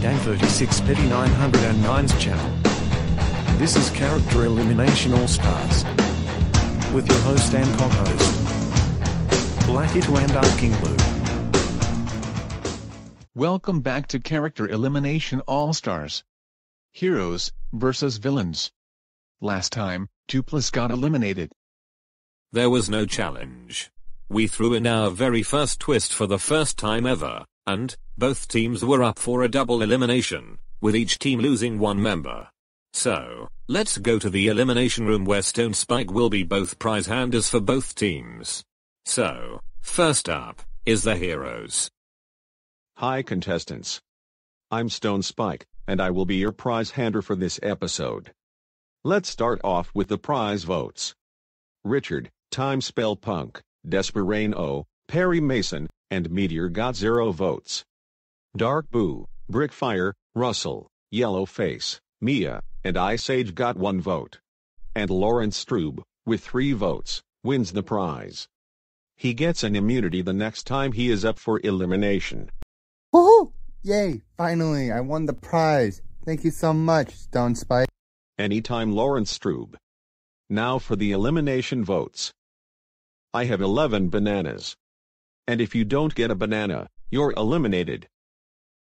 336 Petey 909's channel. This is Character Elimination All Stars. With your host and co-host, Blackito and Dark King Blue. Welcome back to Character Elimination All-Stars. Heroes versus Villains. Last time, Toothless got eliminated. There was no challenge. We threw in our very first twist for the first time ever, and, both teams were up for a double elimination, with each team losing one member. So, let's go to the elimination room where Stone Spike will be both prize handers for both teams. So, first up, is the heroes. Hi contestants. I'm Stone Spike, and I will be your prize hander for this episode. Let's start off with the prize votes. Richard, Time Spell Punk, Desperano, Perry Mason, and Meteor got zero votes. Dark Boo, Brickfire, Russell, Yellow Face, Mia, and Ice Age got one vote. And Lawrence Strube, with three votes, wins the prize. He gets an immunity the next time he is up for elimination. Woohoo! Yay! Finally, I won the prize. Thank you so much, Stone Spike. Anytime Lawrence Strube. Now for the elimination votes. I have 11 bananas. And if you don't get a banana, you're eliminated.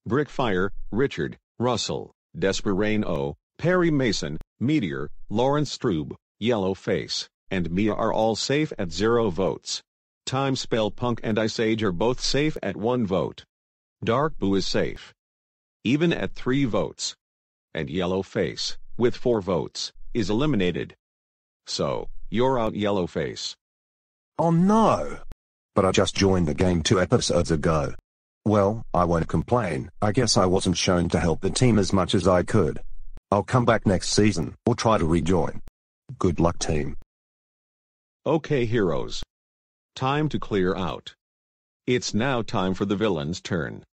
Brickfire, Richard, Russell, Desperano, Perry Mason, Meteor, Lawrence Strube, Yellow Face, and Mia are all safe at zero votes. Time Spell Punk and Ice Age are both safe at one vote. Dark Boo is safe. Even at three votes. And Yellow Face, with four votes, is eliminated. So, you're out Yellow Face. Oh no! But I just joined the game two episodes ago. Well, I won't complain, I guess I wasn't shown to help the team as much as I could. I'll come back next season, or try to rejoin. Good luck team. Okay heroes. Time to clear out. It's now time for the villain's turn.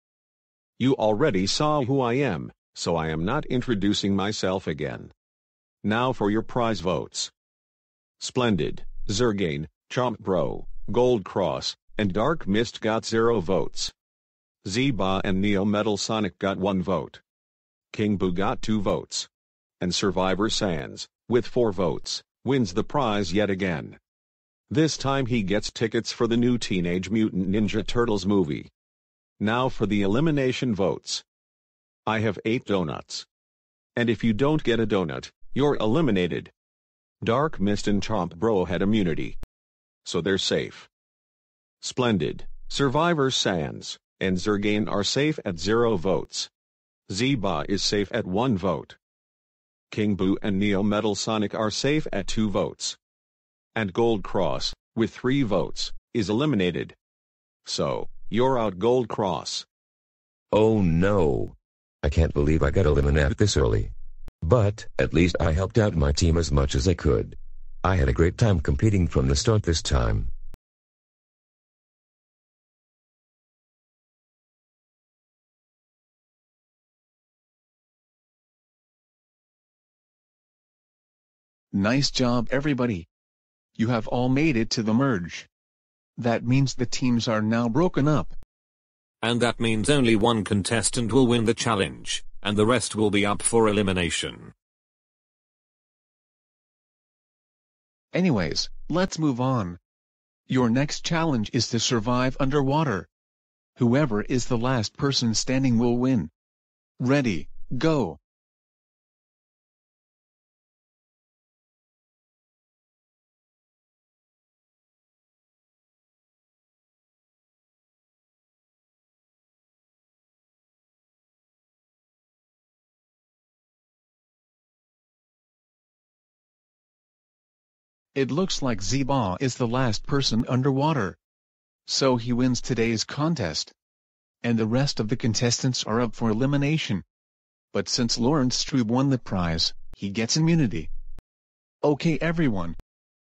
You already saw who I am, so I am not introducing myself again. Now for your prize votes. Splendid, Zergane, Chomp Bro, Gold Cross, and Dark Mist got zero votes. Zeba and Neo Metal Sonic got one vote. King Boo got two votes. And Survivor Sans, with four votes, wins the prize yet again. This time he gets tickets for the new Teenage Mutant Ninja Turtles movie. Now for the elimination votes. I have 8 donuts. And if you don't get a donut, you're eliminated. Dark Mist and Chomp Bro had immunity. So they're safe. Splendid, Survivor Sans, and Zergane are safe at 0 votes. Zeba is safe at 1 vote. King Boo and Neo Metal Sonic are safe at 2 votes. And Gold Cross, with 3 votes, is eliminated. So, you're out Gold Cross. Oh no. I can't believe I got eliminated this early. But, at least I helped out my team as much as I could. I had a great time competing from the start this time. Nice job everybody. You have all made it to the merge. That means the teams are now broken up. And that means only one contestant will win the challenge, and the rest will be up for elimination. Anyways, let's move on. Your next challenge is to survive underwater. Whoever is the last person standing will win. Ready, go. It looks like Zeba is the last person underwater. So he wins today's contest. And the rest of the contestants are up for elimination. But since Lawrence Strube won the prize, he gets immunity. Okay everyone.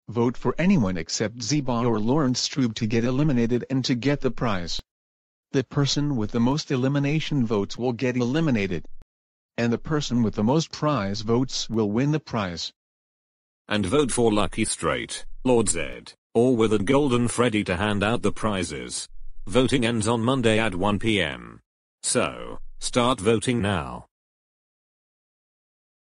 Vote for anyone except Zeba or Lawrence Strube to get eliminated and to get the prize. The person with the most elimination votes will get eliminated. And the person with the most prize votes will win the prize and vote for Lucky Straight, Lord Zed, or with a Golden Freddy to hand out the prizes. Voting ends on Monday at 1 p.m. So, Start voting now.